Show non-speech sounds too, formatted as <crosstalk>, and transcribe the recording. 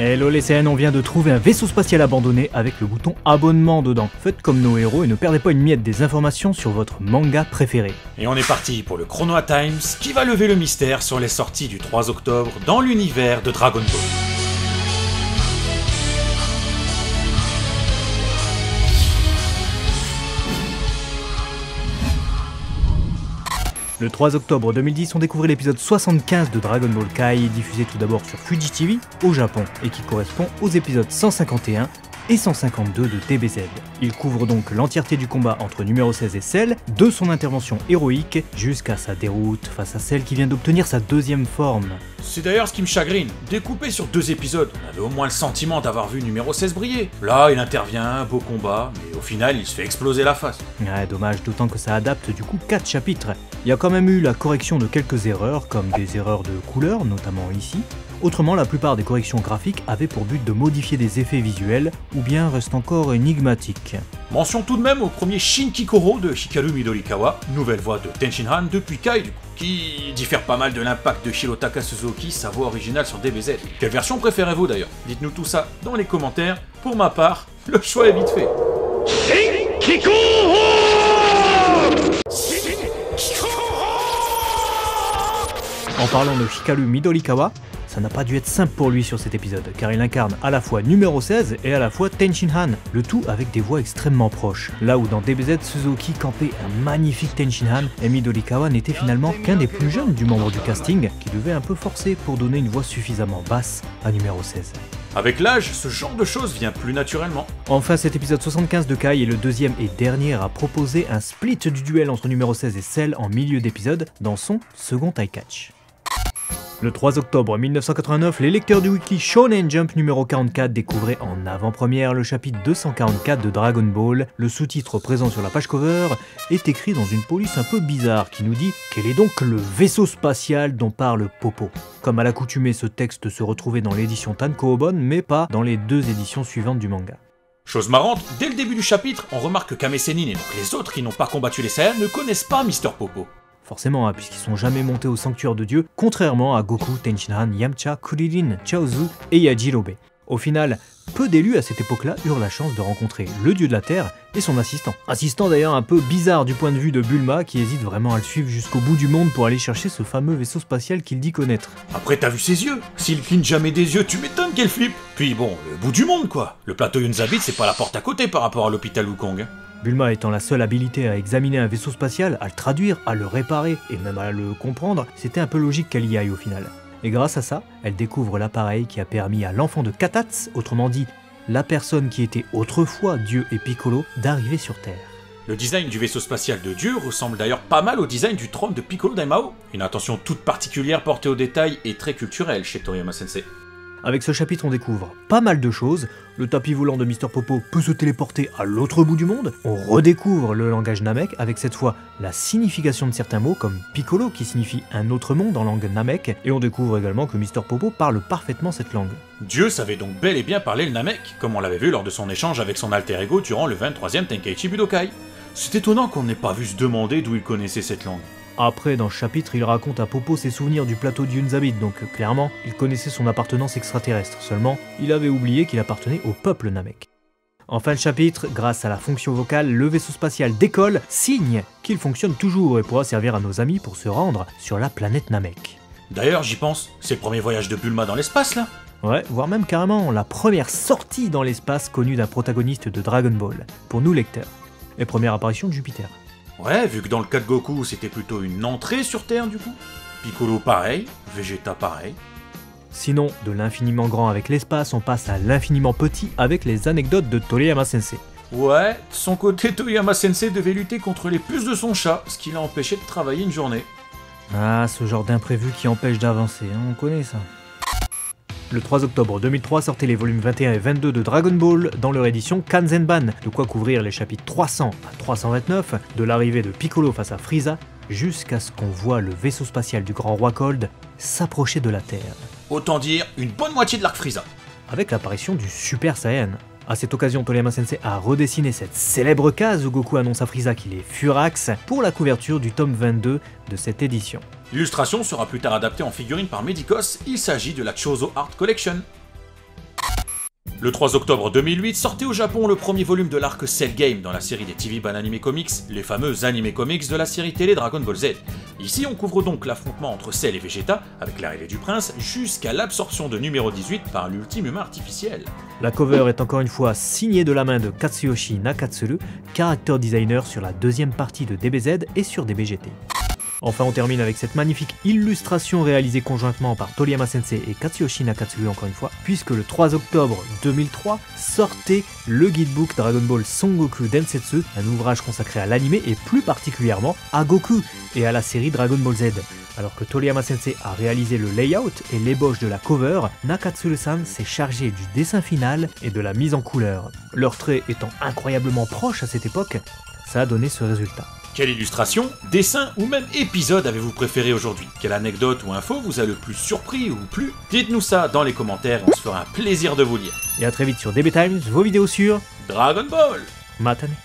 Hello les CN, on vient de trouver un vaisseau spatial abandonné avec le bouton abonnement dedans. Faites comme nos héros et ne perdez pas une miette des informations sur votre manga préféré. Et on est parti pour le Chronoa Times qui va lever le mystère sur les sorties du 3 octobre dans l'univers de Dragon Ball. Le 3 octobre 2010, on découvrait l'épisode 75 de Dragon Ball Kai, diffusé tout d'abord sur Fuji TV au Japon, et qui correspond aux épisodes 151 et 152 de DBZ. Il couvre donc l'entièreté du combat entre numéro 16 et Cell, de son intervention héroïque jusqu'à sa déroute face à celle qui vient d'obtenir sa deuxième forme. C'est d'ailleurs ce qui me chagrine. Découpé sur deux épisodes, on avait au moins le sentiment d'avoir vu numéro 16 briller. Là, il intervient, beau combat, mais au final, il se fait exploser la face. Ouais, dommage, d'autant que ça adapte du coup 4 chapitres. Il y a quand même eu la correction de quelques erreurs, comme des erreurs de couleur, notamment ici, Autrement, la plupart des corrections graphiques avaient pour but de modifier des effets visuels ou bien restent encore énigmatiques. Mention tout de même au premier Shin Kikoro de Hikaru Midorikawa, nouvelle voix de Tenshin Han depuis Kai, qui diffère pas mal de l'impact de Shirotaka Suzuki, sa voix originale sur DBZ. Quelle version préférez-vous d'ailleurs? Dites-nous tout ça dans les commentaires. Pour ma part, le choix est vite fait. En parlant de Hikaru Midorikawa, ça n'a pas dû être simple pour lui sur cet épisode, car il incarne à la fois numéro 16 et à la fois Tenshin Han, le tout avec des voix extrêmement proches. Là où dans DBZ, Suzuki campait un magnifique Tenshin Han, et Midorikawa n'était finalement qu'un des plus jeunes du membre du casting, qui devait un peu forcer pour donner une voix suffisamment basse à numéro 16. Avec l'âge, ce genre de choses vient plus naturellement. Enfin, cet épisode 75 de Kai est le deuxième et dernier à proposer un split du duel entre numéro 16 et Cell en milieu d'épisode dans son second tie catch. Le 3 octobre 1989, les lecteurs du wiki Shonen Jump numéro 44 découvraient en avant-première le chapitre 244 de Dragon Ball. Le sous-titre présent sur la page cover est écrit dans une police un peu bizarre qui nous dit quel est donc le vaisseau spatial dont parle Popo? Comme à l'accoutumée, ce texte se retrouvait dans l'édition Tanko Obon, mais pas dans les deux éditions suivantes du manga. Chose marrante, dès le début du chapitre, on remarque que Kame et donc les autres qui n'ont pas combattu les Saiyans ne connaissent pas Mister Popo. Forcément, hein, puisqu'ils sont jamais montés au sanctuaire de Dieu, contrairement à Goku, Tenshinhan, Yamcha, Kuririn, Chaozu et Yajirobe. Au final, peu d'élus à cette époque-là eurent la chance de rencontrer le dieu de la Terre et son assistant. Assistant d'ailleurs un peu bizarre du point de vue de Bulma qui hésite vraiment à le suivre jusqu'au bout du monde pour aller chercher ce fameux vaisseau spatial qu'il dit connaître. Après t'as vu ses yeux? S'il cligne jamais des yeux, tu m'étonnes qu'elle flippe Puis bon, le bout du monde quoi Le plateau Yunzabit c'est pas la porte à côté par rapport à l'hôpital Wukong. Bulma étant la seule habilité à examiner un vaisseau spatial, à le traduire, à le réparer et même à le comprendre, c'était un peu logique qu'elle y aille au final. Et grâce à ça, elle découvre l'appareil qui a permis à l'enfant de Katatz, autrement dit la personne qui était autrefois Dieu et Piccolo, d'arriver sur Terre. Le design du vaisseau spatial de Dieu ressemble d'ailleurs pas mal au design du trône de Piccolo Daimao, une attention toute particulière portée aux détails et très culturelle chez Toriyama Sensei. Avec ce chapitre, on découvre pas mal de choses. Le tapis volant de Mr. Popo peut se téléporter à l'autre bout du monde. On redécouvre le langage Namek avec cette fois la signification de certains mots comme Piccolo qui signifie un autre monde en langue Namek. Et on découvre également que Mr. Popo parle parfaitement cette langue. Dieu savait donc bel et bien parler le Namek, comme on l'avait vu lors de son échange avec son alter ego durant le 23e Tenkaichi Budokai. C'est étonnant qu'on n'ait pas vu se demander d'où il connaissait cette langue. Après, dans ce chapitre, il raconte à Popo ses souvenirs du plateau d'Yunzabit, donc euh, clairement, il connaissait son appartenance extraterrestre, seulement, il avait oublié qu'il appartenait au peuple Namek. En fin de chapitre, grâce à la fonction vocale, le vaisseau spatial décolle, signe qu'il fonctionne toujours et pourra servir à nos amis pour se rendre sur la planète Namek. D'ailleurs, j'y pense, c'est le premier voyage de Bulma dans l'espace là Ouais, voire même carrément la première sortie dans l'espace connue d'un protagoniste de Dragon Ball, pour nous lecteurs. Et première apparition de Jupiter. Ouais, vu que dans le cas de Goku, c'était plutôt une entrée sur Terre du coup. Piccolo pareil, Vegeta pareil. Sinon, de l'infiniment grand avec l'espace, on passe à l'infiniment petit avec les anecdotes de Toriyama Sensei. Ouais, de son côté, <laughs> Toriyama Sensei devait lutter contre les puces de son chat, ce qui l'a empêché de travailler une journée. Ah, ce genre d'imprévu qui empêche d'avancer, hein, on connaît ça. Le 3 octobre 2003 sortaient les volumes 21 et 22 de Dragon Ball dans leur édition Kanzenban, de quoi couvrir les chapitres 300 à 329, de l'arrivée de Piccolo face à Frieza, jusqu'à ce qu'on voit le vaisseau spatial du grand roi Cold s'approcher de la Terre. Autant dire une bonne moitié de l'arc Frieza. Avec l'apparition du Super Saiyan. A cette occasion, Toriyama Sensei a redessiné cette célèbre case où Goku annonce à Frieza qu'il est Furax pour la couverture du tome 22 de cette édition. L'illustration sera plus tard adaptée en figurine par Medicos, il s'agit de la Chozo Art Collection. Le 3 octobre 2008 sortait au Japon le premier volume de l'arc Cell Game dans la série des TV Ban Anime Comics, les fameux Anime Comics de la série télé Dragon Ball Z. Ici, on couvre donc l'affrontement entre Cell et Vegeta, avec l'arrivée du prince, jusqu'à l'absorption de numéro 18 par l'ultime humain artificiel. La cover est encore une fois signée de la main de Katsuyoshi Nakatsuru, character designer sur la deuxième partie de DBZ et sur DBGT. Enfin, on termine avec cette magnifique illustration réalisée conjointement par Toriyama Sensei et Katsuyoshi Nakatsuru encore une fois, puisque le 3 octobre 2003 sortait le guidebook Dragon Ball Son Goku Densetsu, un ouvrage consacré à l'anime et plus particulièrement à Goku et à la série Dragon Ball Z. Alors que Toriyama Sensei a réalisé le layout et l'ébauche de la cover, Nakatsuru-san s'est chargé du dessin final et de la mise en couleur. Leurs traits étant incroyablement proches à cette époque, ça a donné ce résultat. Quelle illustration, dessin ou même épisode avez-vous préféré aujourd'hui? Quelle anecdote ou info vous a le plus surpris ou plu? Dites-nous ça dans les commentaires, on se fera un plaisir de vous lire. Et à très vite sur DB Times, vos vidéos sur Dragon Ball Matane.